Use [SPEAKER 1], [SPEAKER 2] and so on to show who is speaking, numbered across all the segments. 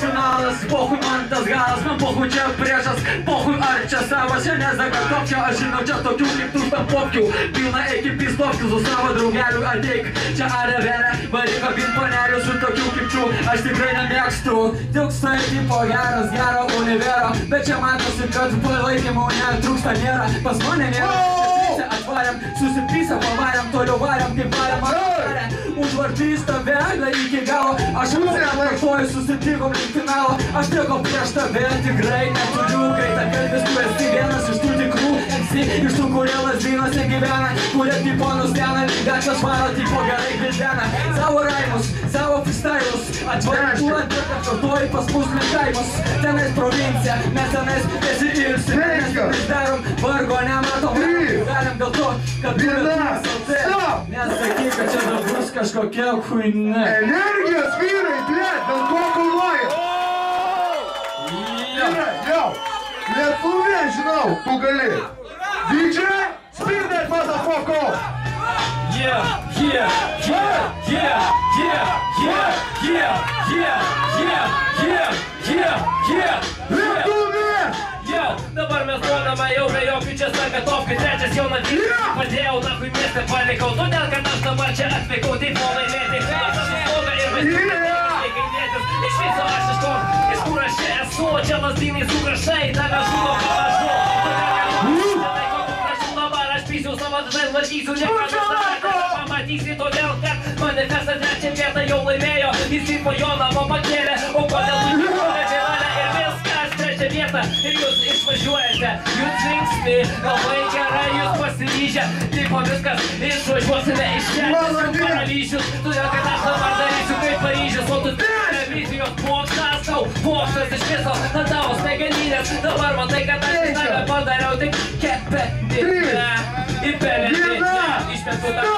[SPEAKER 1] finalas, pohui man tas galas, man pohui čia priešas, pohui ar čia savas, čia nezakartok čia, aš žinau čia tokių kaip tu stampopkių, pilna iki pistovkių su savo draugeliu ateik, čia arevelė, varyk abin panelių su tokių kaip čių, aš tikrai nemėgstu, tikstai tipo geras, gero univero, bet čia matosi, kad palaikymų netrūksta nėra, pas mane nėra. Čia atvarėm, susipysę, pavarėm, toliau varėm, kaip varėm atvarę. Užvardys tave, iki galo, aš jau kartuoju, susitikom link finalo, aš nieko prieš tave tikrai neturiu, greita kalbis, tu esi vienas iš tų tikrų MC, iš tų, kurie lasdynose gyvena, kurie tipo nustena, lygačios varo, tipo gerai gildena, savo raimus, savo freestylus, atvarėm, kartuoju pas mus link kaimus, tenais provincija, mes tenais nesiilsim, mes darom, vargo nematom, galim dėl to, kad turime
[SPEAKER 2] Stop.
[SPEAKER 1] Nesakyk, kad čia dabar bus kažkokia huina.
[SPEAKER 2] Energijos vyrai, blėt, dėl ko kovojat? Vyrai, jau. Lietuvė, žinau, tu gali. DJ, spin that motherfucker.
[SPEAKER 1] Yeah, yeah, yeah, yeah, yeah, yeah, yeah, yeah, yeah, yeah, yeah, yeah.
[SPEAKER 2] Lietuvė.
[SPEAKER 3] Duodame jau be jokių čia sankatovkių Trečias jaunas vyras, padėjau nakui miestą palikau Todėl, kad aš dabar čia atvykau taip o laimėti. Aš esu stoga ir visi reikia gailėtis Iš viso aš iš kur, iš kur aš čia esu Čia lasdynai sugrašai, tave žudo dabar Aš pysiu savo dažnai lažysiu, niekada pamatysi Todėl, kad manifestas trečią vietą jau laimėjo Jis į po jo namo pakėlė, o kodėl tu vietą ir jūs išvažiuojate, jūs linksmi, labai gerai jūs pasiryžę, tipo viskas, išvažiuosime iš čia, paralyžius, todėl kad aš dabar darysiu kaip Paryžius, o tu televizijos bokštas, tau bokštas iš viso, na tavo smegeninės, dabar matai, kad aš tave padariau tik kepenį, įpelenį, išmetu tą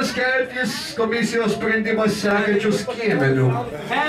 [SPEAKER 4] Skelbtis komisijos sprendimas sekančius kiemenių. E,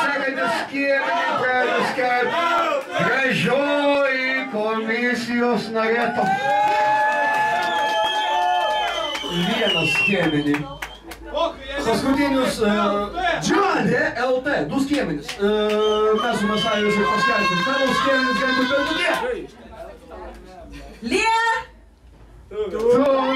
[SPEAKER 4] sekantis kiemenį pradeda skelbti gražioji komisijos narė. Vienas kiemenį. Paskutinius Džiadė LT, du skiemenis. E, Mes su Masajus ir paskelbsim. Tavo skiemenis gali būti bet kokie.
[SPEAKER 2] to